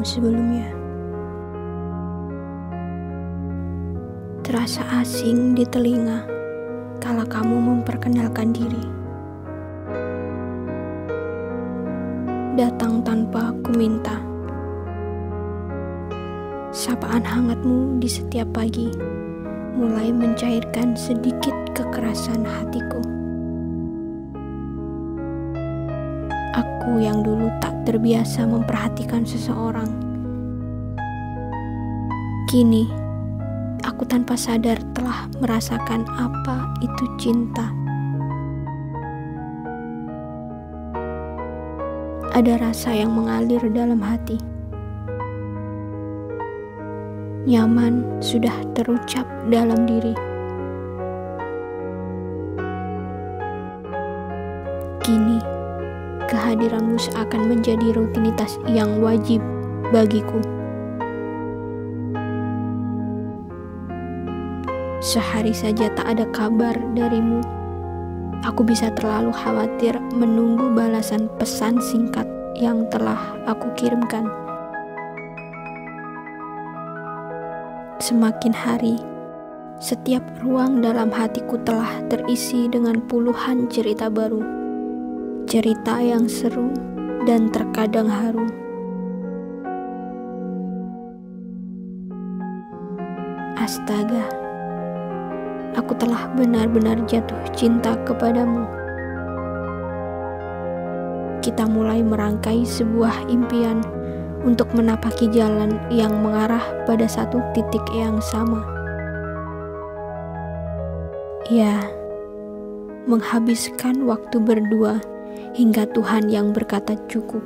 Sebelumnya. Terasa asing di telinga kala kamu memperkenalkan diri. Datang tanpa aku minta. Sapaan hangatmu di setiap pagi mulai mencairkan sedikit kekerasan hatiku. Aku yang dulu tak terbiasa memperhatikan seseorang. Kini, aku tanpa sadar telah merasakan apa itu cinta. Ada rasa yang mengalir dalam hati. Nyaman sudah terucap dalam diri. Kini, kehadiranmu seakan menjadi rutinitas yang wajib bagiku. Sehari saja tak ada kabar darimu. Aku bisa terlalu khawatir menunggu balasan pesan singkat yang telah aku kirimkan. Semakin hari, setiap ruang dalam hatiku telah terisi dengan puluhan cerita baru cerita yang seru dan terkadang haru. Astaga, aku telah benar-benar jatuh cinta kepadamu. Kita mulai merangkai sebuah impian untuk menapaki jalan yang mengarah pada satu titik yang sama. Ya, menghabiskan waktu berdua hingga Tuhan yang berkata cukup.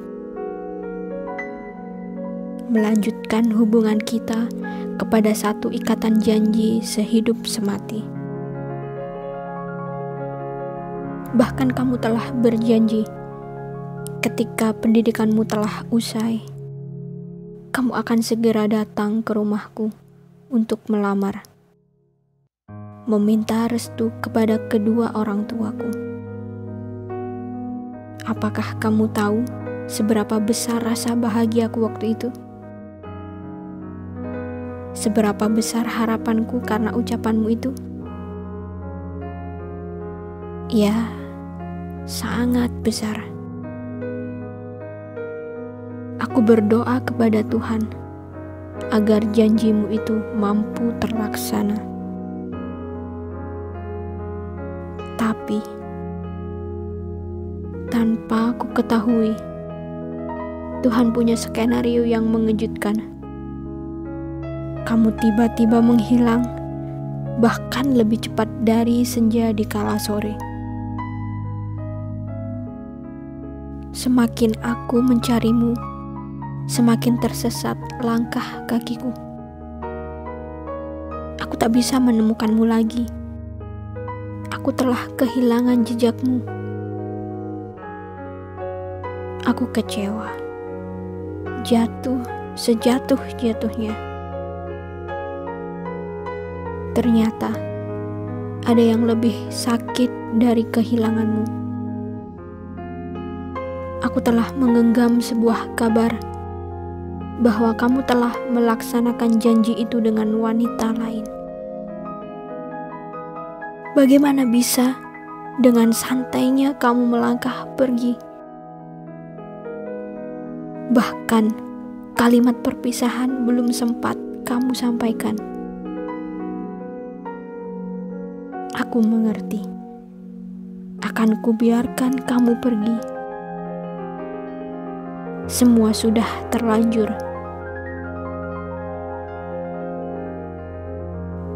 Melanjutkan hubungan kita kepada satu ikatan janji sehidup semati. Bahkan kamu telah berjanji ketika pendidikanmu telah usai, kamu akan segera datang ke rumahku untuk melamar, meminta restu kepada kedua orang tuaku. Apakah kamu tahu seberapa besar rasa bahagiaku waktu itu? Seberapa besar harapanku karena ucapanmu itu? Ya, sangat besar. Aku berdoa kepada Tuhan agar janjimu itu mampu terlaksana. Tapi, tanpa aku ketahui. Tuhan punya skenario yang mengejutkan. Kamu tiba-tiba menghilang, bahkan lebih cepat dari senja di kala sore. Semakin aku mencarimu, semakin tersesat langkah kakiku. Aku tak bisa menemukanmu lagi. Aku telah kehilangan jejakmu Aku kecewa. Jatuh sejatuh-jatuhnya. Ternyata ada yang lebih sakit dari kehilanganmu. Aku telah menggenggam sebuah kabar bahwa kamu telah melaksanakan janji itu dengan wanita lain. Bagaimana bisa dengan santainya kamu melangkah pergi? Bahkan kalimat perpisahan belum sempat kamu sampaikan. Aku mengerti. Akan kubiarkan kamu pergi. Semua sudah terlanjur.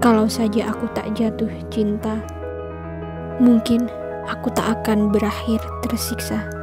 Kalau saja aku tak jatuh cinta, mungkin aku tak akan berakhir tersiksa.